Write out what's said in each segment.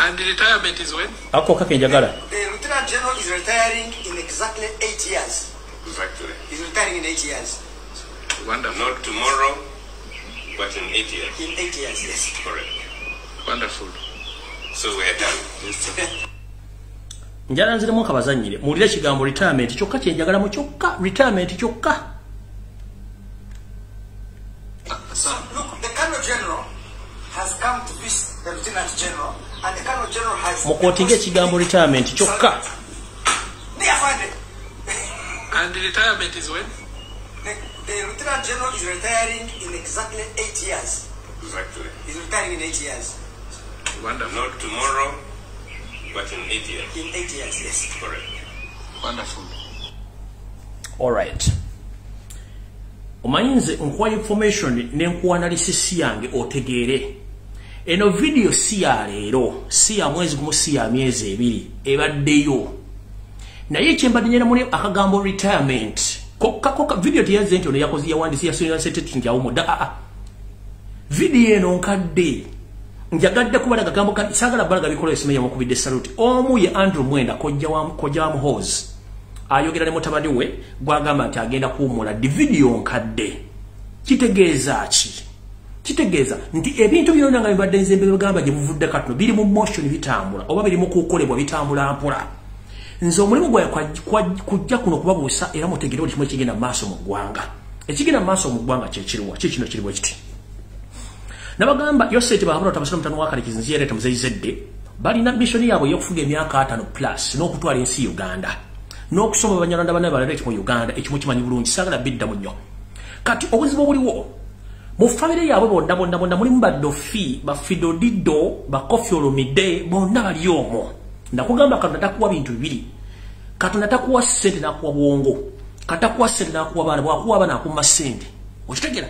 And the retirement is when? ako kakenjagala The Lieutenant General is retiring in exactly eight years. Exactly. He's retiring in eight years. Wonderful. Not tomorrow, but in eight years. In eight years, yes. Correct. Wonderful. So we're done. njala nziremu nkabazanyire muwulire ekigambo retirement kyokka kyenjagalamu kyokka retirement kyokka So, look, the Colonel General has come to visit the Lieutenant General, and the Colonel General has. Mukootinga ekigambo retirement kyokka. And the retirement is when? The, the Lieutenant General is retiring in exactly eight years. Exactly. He's retiring in eight years. Wonderful. Not tomorrow, but in eight years. In eight years, yes. Correct. Wonderful. alright omanyi nze nkuwa information nenkuwa analysis yange otegeere eno video si ya leero si ya mwezi gumu si ya myezi ebiri ebaddeyo. Naye kyembadde nyenda muli akagambo retirement kokka kokka video teyanze nti ono yakoze yawandisi yasonaseteti nti awumudda aa video eno nkadde. Njagadde kubala gagambo kadi sagala balaga bikola esimu yamukubidde saluti omu ye andrew mwenda kojja wa kojja wa muhozi ayogera ne mutabani we gwagamba nti agenda kuwumula di video nkadde. Kitegeeza ki kitegeeza nti ebintu byonna nga bibadde nzembe bigamba gye buvudde katuno biri mu motion bitambula oba biri mu kukolebwa bitambula mpola nze omulimu gwaye kujja kuno kubabuusa era mutegere buli kimu ekigenda mu maaso mu ggwanga. Ekigenda mu maaso mu ggwanga kyekiriwa kikino kiriwa kiti. Nabagamba yoseti bahabula tabasira mutano wakalikizi nsi yaleeta muzeyizedde balina missoni yaabwe ey'okufuga emyaka atano plus n'okutwala ensi uganda n'okusoma abanyarwanda bannaye balaleeti mu uganda ekimu kimanyi bulungi saagala biddamu nnyo. Kati obuzibu obuliwo mu famire yaabwe bonna bonna bonna mulimu baddofi bafidodido bakofi olumide bonna bali omwo. Nakugamba katonda takuwa bintu bibiri. Katonda takuwa sente nakuwa bwongo. Katakuwa sente nakuwa baana bwakuwa abaana akumma sente okitegera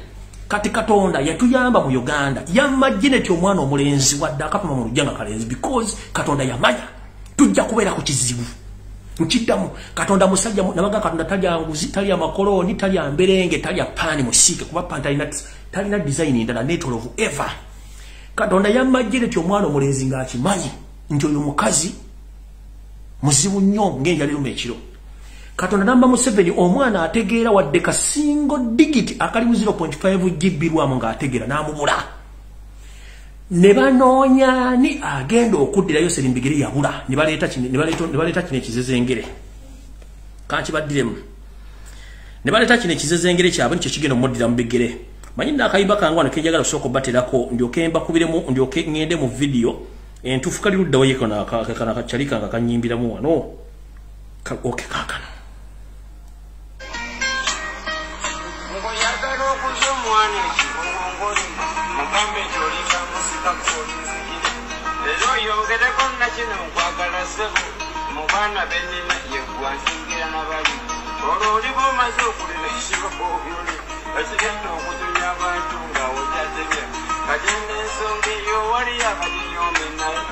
kati katonda yatuyamba mu uganda. Yamma jeneti omwana omulenzi wadde akapima mu lujjanga kalenzi because katonda yamanya. Tujja kubeera ku kizibu nkiddamu katonda musajja nabaga katonda talya nguzi talya makoloni talya mberenge talya paani musiike kuba paani talina talina design endala netol of ever. Katonda yamma jeneti omwana omulenzi ng'akimanyi nti oyo mukazi muzibu nnyo ng'enjaliruma ekiro. Katonda namba museveni omwana ategeera wadde kasingo digiti akali mu 0.5 gibbirwamu ng'ategeera n'amubula ne banoonya ni agenda okuddirayo serimbigere yabula. Ne baleeta kino ekizezengere kankibaddiremu ne baleeta kino ekizezengere kyabwe nikyo kigenda omuddira mu bigere. Manyi naakayimba kange wano kenjagala osooka obaterako ndyoke mbakubiremu ndyoke ŋŋende mu vidiyo entuufu kali luddawo yekanakakyali kange kanyimbiramu wano. Oke kaakano. Ngoyagala okuza omwana ekibongoli mugambe musika kuolinzigire era oyongereko nakino nkwagala sebo mu baana benina yeggwa nsingira nabali olwo oliba omaze okulima ekibobyoli ekigenda okutunya abantu ngaawojatebya kati n'ensonga eyo wali akaginyome naye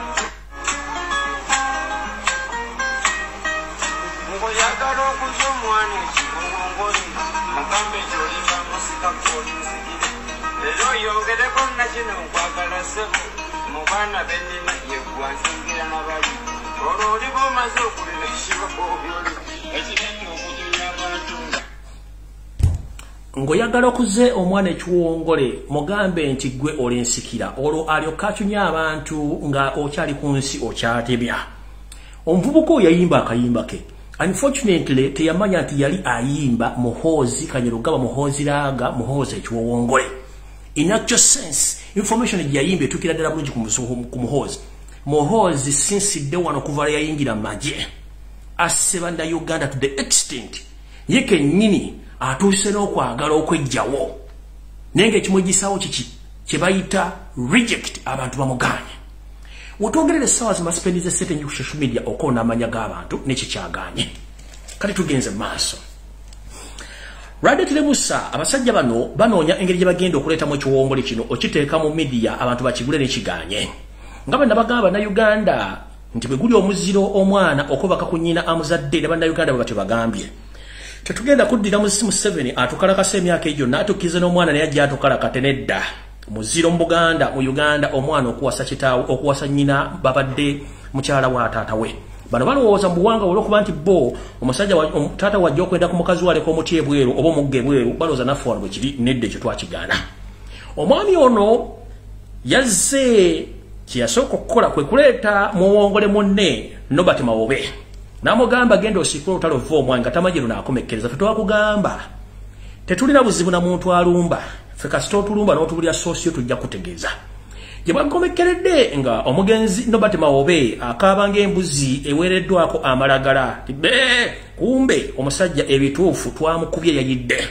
ngoyagala okuza omwana ekibongoli mugambe gyolika musika kuolinzigire era oyongereko nakino nkwagala sebo mu baana benina yeggwa nsingira nabali. Olwo oliba omaze okulima ekibobyoli ekigenda okutunya abantu nga ng'oyagala okuze omwana ekiwongole mugambe nti gwe olensikira olwo alyoka acunya abantu nga okyali ku nsi okyatebya. Omuvubuka oyo yayimba akayimba ke. Unfortunately teyamanya nti yali ayimba muhoozi kanyerugaba muhoozi laaga muhoozi ekiwowongole in actual sense information gye yayimba etuukira ddala bulungi ku muhoozi muhoozi sinsidde wano okuva lwe yayingira magye aseba nda uganda to the extent. Ye kennyini atuuse n'okwagala okweggyawo naye ngaekimwegisawo kiki? Kye bayita reject abantu bamuganye. Wetwogerera essaawa zimaspendiza sente nyi ku social media okoona amanya g'abantu nekikyaganye kati tugenze mu maaso radio telebusa abasajja bano banoonya engeri bagenda okuleetamu ekiwongole kino okiteeka mu midiya abantu bakigule nekiganye. Nga bwe nabagamba bannayuganda nti bwe guli omuziro omwana okubaka ku nnyina amuzadde ne bannayuganda bwe batyo bagambye. Tetugenda kuddira mu simu 7 atukalakasa emyaka egyo gyonna atukkiriza n'omwana naye ajja atukalakate nedda. Muziro mu buganda mu uganda omwana okuwasa kitaawe okuwasa nyina babadde mukyala wa taata we bano balowooza mu buwanga olwokuba nti bo omusajja taata wajja okwenda ku mukazi we aleka omuti ebweru oba omugga ebweru balowooza naffe wano bwe kiri nedda ekyo twakigaana. Omwami ono yazze kyeyasooka okukola kwe kuleeta muwongole munne nobert mawobe. N'amugamba genda osiikula olutalo ova omwange nga tamanyi lunaakomekkereza tetwakugamba tetulina buzibu na muntu alumba. Ffe kasita otulumba n'otubulira soosiyo tujja kutegeeza gye bakomekkeredde nga omugenzi nobert mawobe akaaba ng'embuzi eweereddwako amalagala. Be kumbe omusajja ebituufu twamukubye yayidde.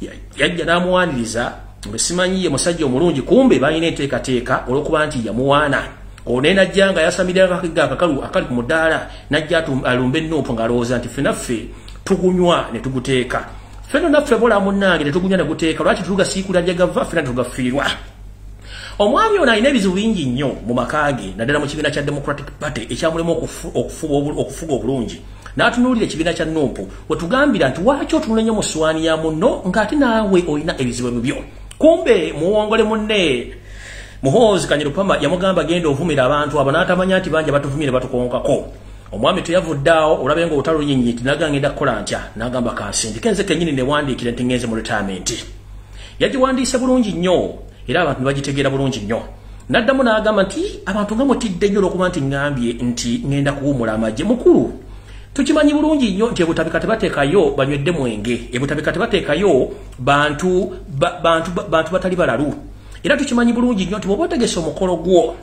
Ya- yajja n'amuwaaniriza mbe simanyi ye musajja omulungi kumbe balina enteekateeka olw'okuba nti yamuwaana. One najja nga yasamirira akakiga akakalu akali ku mudaala najja alumbe ennuupu ng'alowooza nti ffenaffe tugunywa ne tuguteeka. Ffeno naffe bola munnange ne tugunywa ne guteeka lwaki tulugasiikula jagava ffena tetugafiirwa omwami ono alina ebizibu bingi nnyo mu maka ge naddala mu kibiina kya democratic party ekyamulemu okufu- okufuga obu- okufuga obulungi. N'atunuulira ekibiina kya nuupu wetugambira nti waki otunula nnyo mu swaani ya munno ng'ate naawe olina ebizibu ebibyo kumbe muwongole munne. Muhoozi kanyerupama yamugamba genda ovumira abantu abo n'atamanya nti bangi batuvumire batukonkako. Omwami teyavuddeawo olabe nga olutalo lunyinyiti naga ngenda kukola ntya? N'agamba kansindike nze kennyini newandiikire nti ngenze mu retirement. Yagiwandiise bulungi nnyo era abantu bagitegeera bulungi nnyo. N'addamu n'agamba nti abantu nga mutidde nnyo olw'okuba nti ŋŋambye nti ŋŋenda kuwumula amagye. Mukulu tukimanyi bulungi nnyo nti ebutabika tebateekayo banywedde mwenge. Ebutabika tebateekayo bantu ba- bantu ba- bantu batali balalu. Era tukimanyi bulungi nnyo nti bw'oba otegese omukolo gwo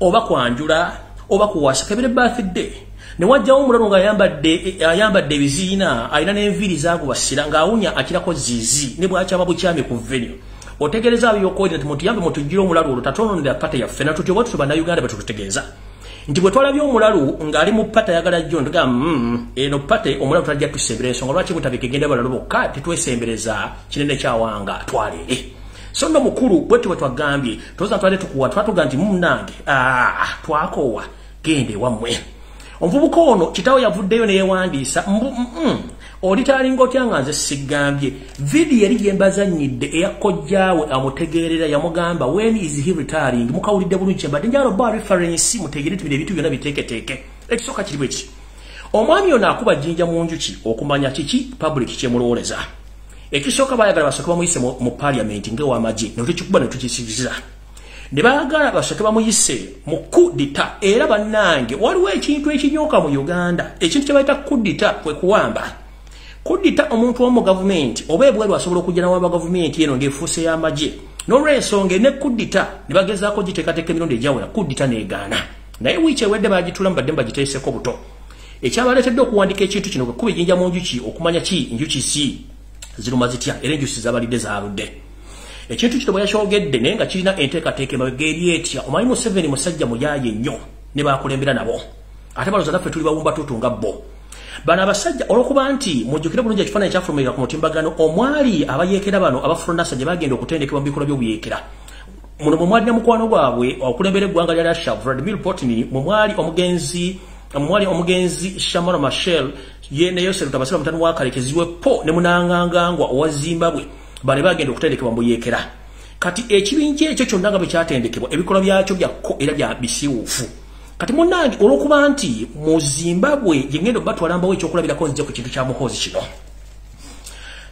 oba kwanjula oba kuwasa kebere birthday ne wajjawo omulalu ng'ayambadde ayambadde ebiziina alina n'enviiri zaagubasira ng'awunya akirako ziizi ne bwakyama bukyami ku venue otegereza abyokoodi nti mutuyambe mutujjire omulalu olwo tatononera pata yaffe natutyo bwatutu bannayuganda betututegeeza nti bwe twalabye omulalu ng'ali mu pata ayagala jjo ntuga mm, eno pata omulalu tajja tusembera ensonga lwaki mutabika egenda balalu bokka tetwesembereza kinene kyawanga twaleere. So nno mukulu bwetu bwe twagambye toza twale tukuwa twatuga nti munnange ah, twakoowa genda ewammwe omuvubuka ono kitawe yavuddeyo neyewandiisa mbu oli talinga otya nga nze sigambye vidiyo eri gyembazanyidde eya kojjaawe amutegeerera yamugamba when is he retiring? Mukawulidde bulungi kyembadde njalo ba referensi mutegeere ti bino ebintu byonna biteeketeeke. Ekisooka kiri bwe ki? Omwami ono akuba jjinja mu njuki okumanya kiki? Public kyemulowooleza ekisooka baayagala basooke bamuyise mu, parliament ng'ewamagye ne tukikuba ne tukisiriza ne baagala basooke bamuyise mu kudita era bannange waliwo ekintu ekinyoka mu uganda ekintu kye bayita kudita kwe kuwamba kudita omuntu omu gavumenti oba ebweru asobola okujja nawamba gavumenti eno ng'efuuse y'amagye n'olwensonga ne kudita ne bagezaako giteekateeka emirundi egyawera kudita n'egaana. Naye wiiki ewedde baagitulamu badde bagiteeseko buto. Ekyabaleetedde okuwandika ekintu kino kwe kuba ejjinja mu njuki okumanya ki enjuki si? Ziruma zitya? Era enjusi zabalidde zaaludde. Ekintu kino bwe yakyogedde naye nga kirina enteekateeka emabega eri etya omanyi museveni musajja muyaaye nnyo ne bakulembera nabo. Ate baloza naffe tuli bawumba tutunga bo bano abasajja olwokuba nti mujjukire bulungi ekifaananyi kyafulumirira ku mutimbagano omwali abayeekera bano abafulonasa gye bagenda okutendekebwa mu bikolwa by'obuyeekera. Muno mwe mwalina mukwano gwabwe okulembera eggwanga lya russia vladimir putin mwe mwali omugenzi mwali omugenzi shamara machel ye ne yosef tabasira mutani wa kalekeziwe po ne munangangangwa owa zimbabwe bane bagenda okutendekebwa mu buyeekera. Kati ekibinja ekyo kyonna nga bwe kyatendekebwa ebikolwa byakyo byakko era bya bisiwuufu kati munange olwokuba nti mu zimbabwe yengenda obatwalambawo ekyokulabirako nzija ku kintu kya muhoozi kino.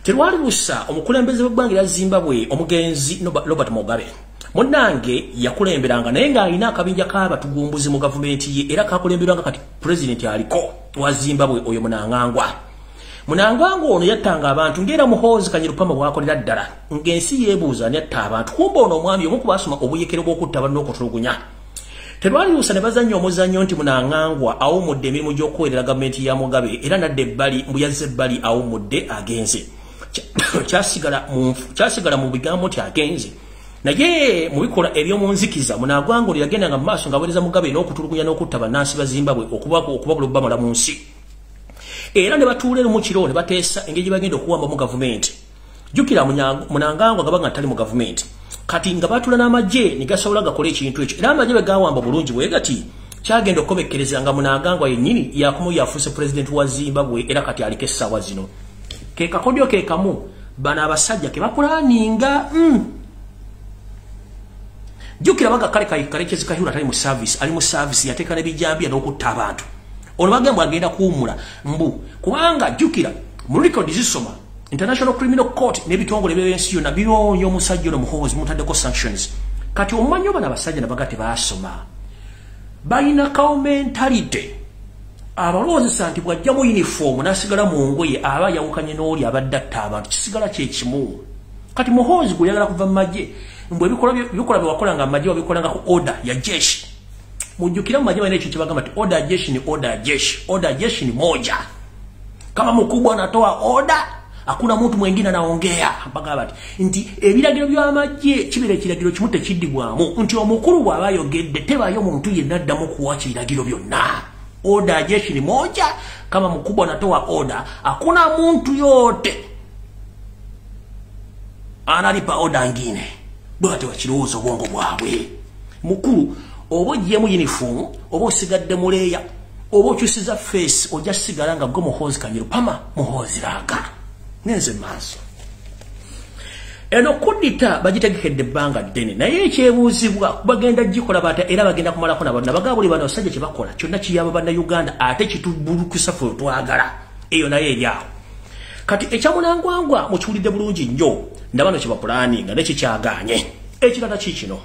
Terwali lusa omukulembeze w'eggwanga lya zimbabwe omugenzi robert mugabe. Munnange yakulemberanga naye ng'alina akabinja k'abatugumbuzi mu gavumenti ye era kakulemberwanga kati pulezidenti aliko wa zimbabwe oyo munangangwa munangangwa ono yattanga abantu ng'era muhoozi kanyerupama bwakolera ddala ng'ensi yeebuuza ani yatta abantu kumba ono omwami omu kubasoma obuyekero bw'okutta balina okutulugunya terwali lusa ne bazannya omuzannyo nti munangangwa awumudde emirimu gy'okuweerera gavumenti ya mugabe era nadde ebbali mbuyazza ebbali awumudde agenze. Kya- kyasigala mu nfu- kyasigala mu bigambo nti agenze. Naye mu bikolwa eby'omunzikiza munagwanga oli yagendanga mu maaso ng'aweereza mugabe n'okutulugunya n'okutta bannansi ba zimbabwe okubako- okubabula obubamala mu nsi. Era ne mu kiro ne bateesa engeri gye bagenda okuwambamu gavumenti jjukira Munya- munangangwa nga banga tali mu gavumenti kati nga batula n'amagye ne gasobola gakola ekintu ekyo. Era amagye bwe gawamba bulungi bwe gati kyagenda okukomekkereza nga munangangwa yennyini yakumu yafuuse pulezidenti wa zimbabwe era kati aliko essaawa zino. Ke kakodyo ke kamu bano abasajja ke bapulaninga mm. jjukira baga kale kalekezi kahula tali mu service ali mu service yateeka n'ebijambiya n'okutta abantu. Ono bagamba agenda kuwumula mbu kubanga jjukira mu record zisoma international criminal court n'ebitongole by'ensi yonna biroonya omusajja ono muhozi mutaddeko sanctions. Kati omumanyi oba n'abasajja nabaga tebaasoma balina kaumentalite abalowoozesa nti bw'ajja mu uniform n'asigala mu ngoye aba yawukanye n'oli abadde atta abantu kisigala kyekimu kati muhozi gwe yagala kuva mu magye mbwe ebikola byewakola nga amagye wabikolanga ku order ya jeshi. Mujjukira mu magye balina ekyo kibagamba ti order jeshi ni order jeshi order jeshi ni moja. Kama mkubwa anatoa order hakuna mtu mwingine anaongea. Mpaka bati. Nti ebiragiro by'amagye kibira ekiragiro kimu tekiddibwamu. Nti omukulu bw'aba ayogedde tebaayo muntu yenna addamu kuwacha ebiragiro byonna. Oda jeshi ni moja. Kama mkubwa anatoa oda hakuna mtu yote analipa oda ngine bwate wakirowooza obwongo bwabwe. Mukulu oba ogyemu uniform oba osigadde muleeya oba okyusiza face ojja sigala nga gwe muhoozi kanyiru pama muhoozi laaga nenze maaso. Eno kudita bagitegekedde ebbanga ddene. Naye ekyebuuzibwa bagenda gikola bata era bagenda kumalako nabo nabagaa buli bano abasajja kyebakola kyonna kiyamba bannayuganda ate kitubulukusa fe twagala. Eyo naye eryawo kati ekyamunangwangwa mukiwulidde bulungi nnyo. Ndabano kyebapulaninga nekikyaganye ekirala ki kino